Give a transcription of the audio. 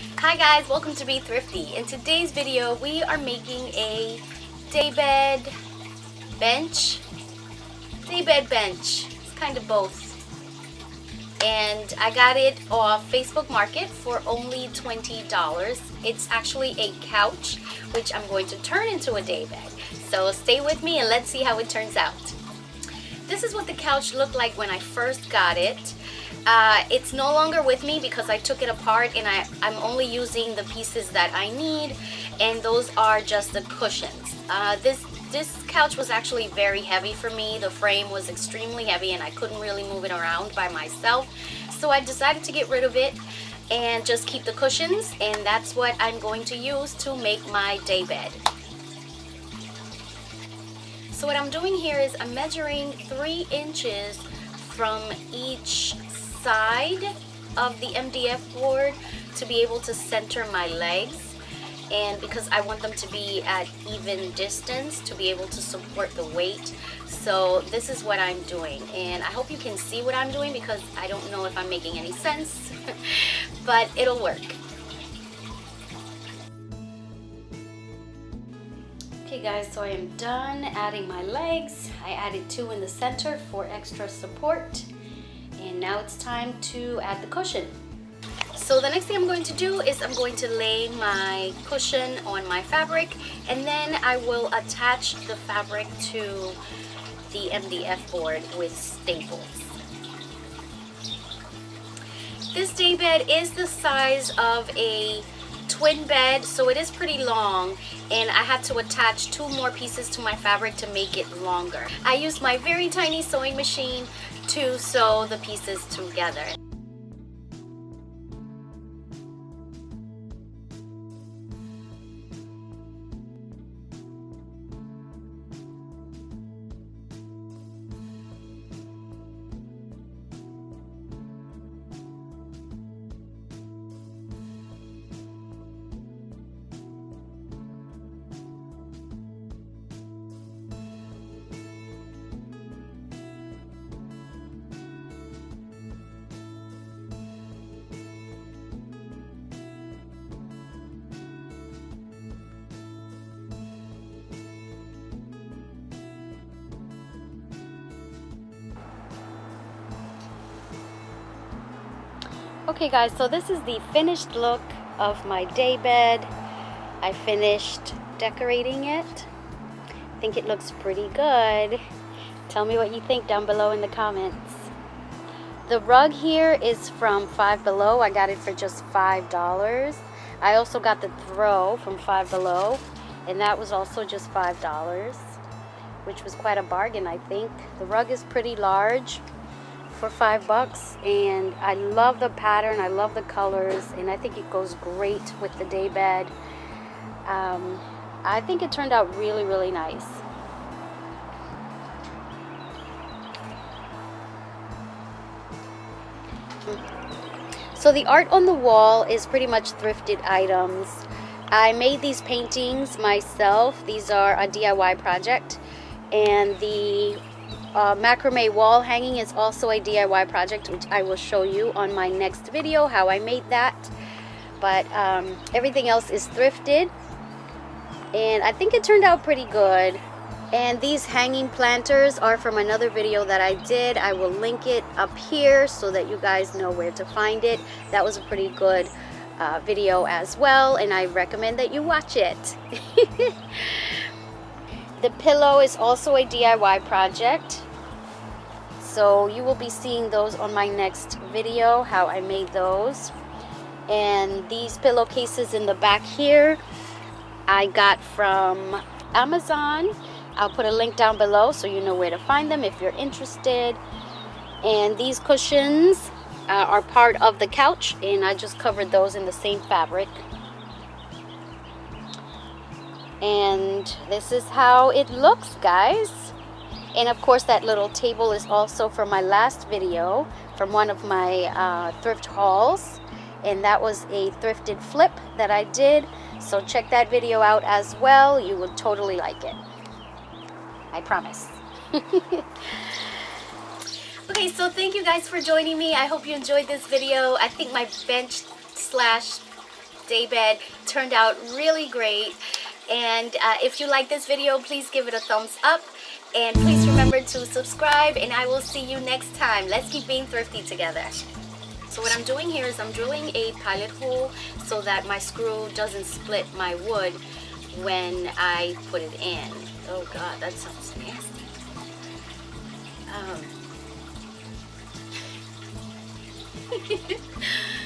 Hi guys, welcome to Be Thrifty. In today's video, we are making a daybed bench. Daybed bench. It's kind of both. And I got it off Facebook Market for only $20. It's actually a couch, which I'm going to turn into a daybed. So stay with me and let's see how it turns out. This is what the couch looked like when I first got it. Uh, it's no longer with me because I took it apart and I, I'm only using the pieces that I need and those are just the cushions. Uh, this this couch was actually very heavy for me. The frame was extremely heavy and I couldn't really move it around by myself. So I decided to get rid of it and just keep the cushions and that's what I'm going to use to make my day bed. So what I'm doing here is I'm measuring three inches from each side of the MDF board to be able to center my legs. And because I want them to be at even distance to be able to support the weight. So this is what I'm doing. And I hope you can see what I'm doing because I don't know if I'm making any sense but it'll work. Okay guys so I am done adding my legs. I added two in the center for extra support and now it's time to add the cushion. So the next thing I'm going to do is I'm going to lay my cushion on my fabric and then I will attach the fabric to the MDF board with staples. This day bed is the size of a twin bed so it is pretty long and I had to attach two more pieces to my fabric to make it longer. I used my very tiny sewing machine to sew the pieces together. Okay guys, so this is the finished look of my day bed. I finished decorating it. I think it looks pretty good. Tell me what you think down below in the comments. The rug here is from Five Below. I got it for just $5. I also got the throw from Five Below, and that was also just $5, which was quite a bargain, I think. The rug is pretty large for five bucks and I love the pattern I love the colors and I think it goes great with the day bed. Um, I think it turned out really really nice. So the art on the wall is pretty much thrifted items. I made these paintings myself. These are a DIY project and the uh, macrame wall hanging is also a DIY project which I will show you on my next video how I made that. But um, everything else is thrifted and I think it turned out pretty good. And these hanging planters are from another video that I did. I will link it up here so that you guys know where to find it. That was a pretty good uh, video as well and I recommend that you watch it The pillow is also a DIY project. So you will be seeing those on my next video, how I made those. And these pillowcases in the back here, I got from Amazon. I'll put a link down below so you know where to find them if you're interested. And these cushions uh, are part of the couch and I just covered those in the same fabric and this is how it looks guys. And of course that little table is also from my last video from one of my uh, thrift hauls. And that was a thrifted flip that I did. So check that video out as well. You will totally like it. I promise. Okay so thank you guys for joining me. I hope you enjoyed this video. I think my bench slash daybed. Turned out really great. And uh, if you like this video, please give it a thumbs up. And please remember to subscribe and I will see you next time. Let's keep being thrifty together. So what I'm doing here is I'm drilling a pilot hole so that my screw doesn't split my wood when I put it in. Oh God, that sounds nasty. Um.